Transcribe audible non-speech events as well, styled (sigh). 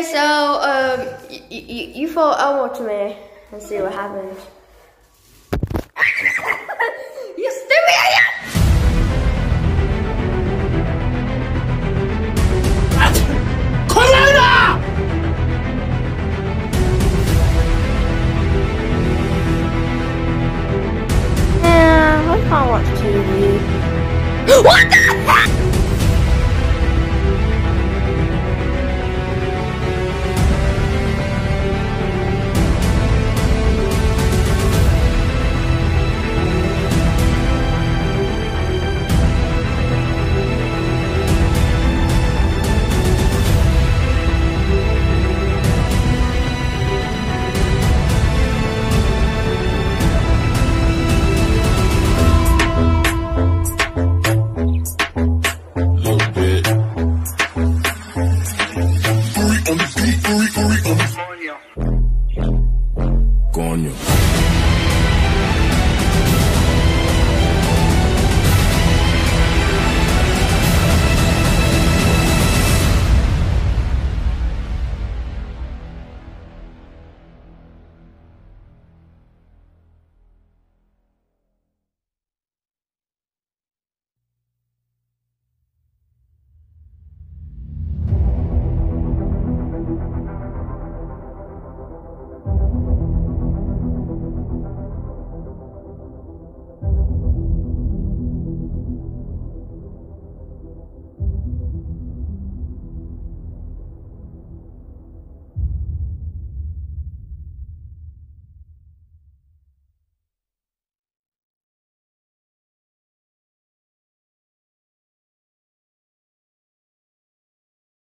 Okay, so um, you thought I'll watch me and see what happens. (laughs) Yeah, I can't watch TV. What the? coño.